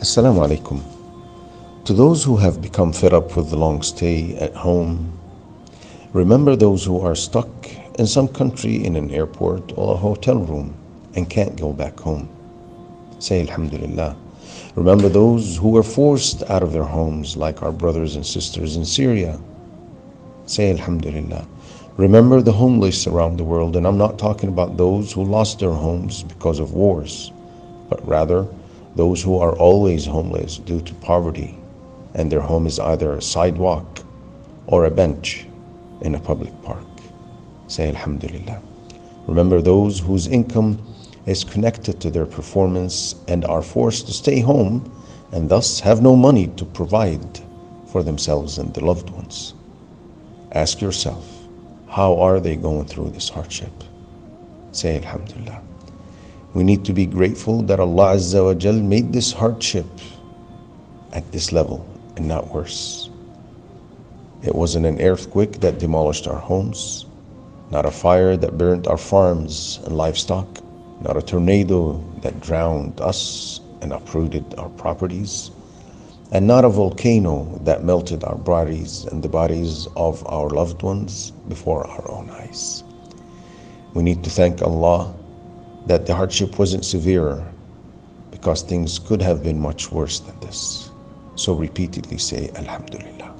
Assalamu alaikum. To those who have become fed up with the long stay at home, remember those who are stuck in some country in an airport or a hotel room and can't go back home. Say Alhamdulillah. Remember those who were forced out of their homes, like our brothers and sisters in Syria. Say Alhamdulillah. Remember the homeless around the world, and I'm not talking about those who lost their homes because of wars, but rather those who are always homeless due to poverty, and their home is either a sidewalk or a bench in a public park. Say Alhamdulillah. Remember those whose income is connected to their performance and are forced to stay home and thus have no money to provide for themselves and their loved ones. Ask yourself, how are they going through this hardship? Say Alhamdulillah. We need to be grateful that Allah Azza wa Jal made this hardship at this level and not worse. It wasn't an earthquake that demolished our homes, not a fire that burnt our farms and livestock, not a tornado that drowned us and uprooted our properties, and not a volcano that melted our bodies and the bodies of our loved ones before our own eyes. We need to thank Allah that the hardship wasn't severe because things could have been much worse than this. So repeatedly say Alhamdulillah.